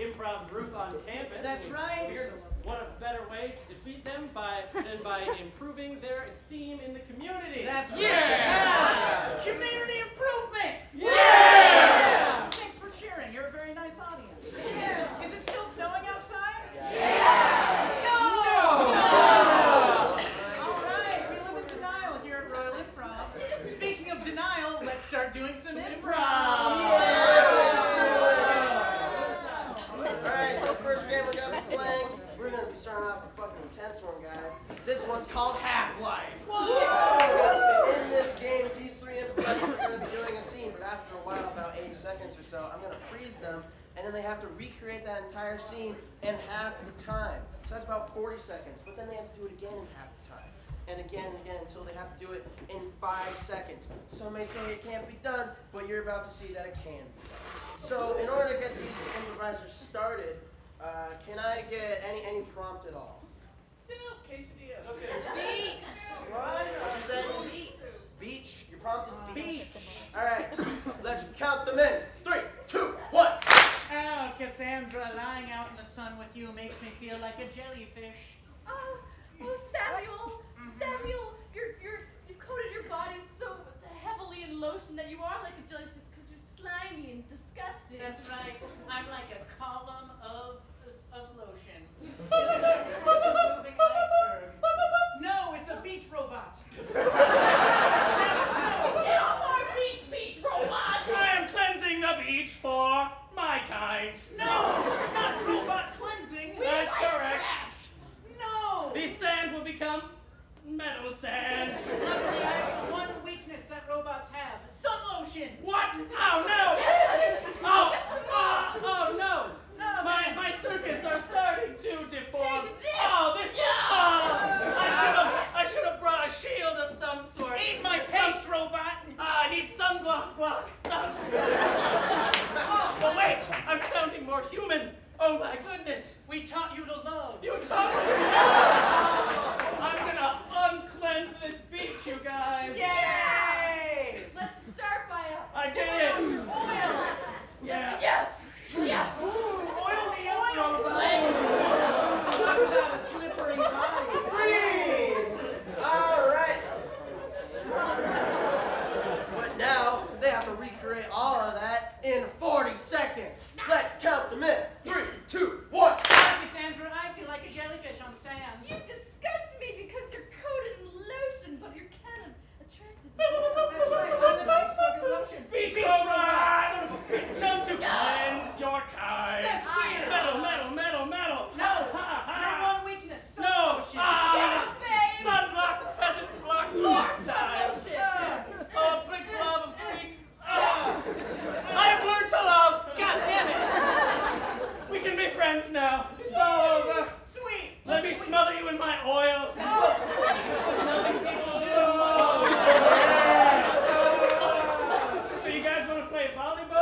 improv group on campus. That's right. figured What a better way to defeat them by than by improving their esteem in the community. That's right. Yeah. Yeah. Community improvement. Yeah. Thanks for cheering. You're a very nice audience. Yeah. Is it still snowing outside? Yeah! No. All right. We live in denial here at Roial Improv. Speaking of denial, let's start doing some improv. Alright, so first game we're gonna be playing, we're gonna be starting off with a fucking intense one, guys. This one's called Half-Life. In this game, these three improvisers are gonna be doing a scene, but after a while, about 80 seconds or so, I'm gonna freeze them, and then they have to recreate that entire scene in half the time. So that's about 40 seconds, but then they have to do it again in half the time. And again and again until they have to do it in five seconds. Some may say it can't be done, but you're about to see that it can be done. So in order to get these improvisers started, uh, can I get any any prompt at all? Soup, quesadillas. Beach. What you say? Beach. Beach. Your prompt is beach. Beach. All right. Let's count them in. Three, two, one. Oh, Cassandra, lying out in the sun with you makes me feel like a jellyfish. Oh, oh, Samuel, mm-hmm. Samuel, you're you're you've coated your body so heavily in lotion that you are like a jellyfish because you're slimy and disgusting. That's right. I'm like a column of of lotion. Just a, just a moving iceberg. No, it's a beach robot. Get off our beach, beach robot! I am cleansing the beach for my kind. No, not robot cleansing. We That's like correct. trash. No. The sand will become metal sand. Luckily, I have one weakness that robots have: sun lotion. What? Oh no! Oh, oh, oh no! No, My my circuits are starting to deform. Take this. Oh, this. Yeah. Oh, I should have I should have brought a shield of some sort. Eat my Some- paste, robot. Ah, I need sunblock block. I'm sounding more human. Oh my goodness. We taught you to love. You taught me. I'm gonna uncleanse this beach, you guys. Yay! Let's start by a I did it. oil. Yeah. Yes. Yes. Oil me up, robot. Slay. Talk about a slippery body. Freeze. All right. But now they have to recreate all of that in 40 seconds. Let's count them in. Three, two, one. Cassandra, I feel like a jellyfish on sand. You disgust me because you're coated in lotion, but you're kind of attractive. That's right, I'm an iceberg in lotion. Beach Beach robot! robot, son of a bitch. Come to cleanse your kind. That's weird. Metal, metal, metal, metal. No, Ha, ha. your one weakness, sun No. lotion. Ah, babe. sunblock hasn't blocked this time. Oh, big blob of grease. Ah. I have learned to love. God damn it. We can be friends now. It's all over. Sweet. Let in my oil. So you guys want to play volleyball?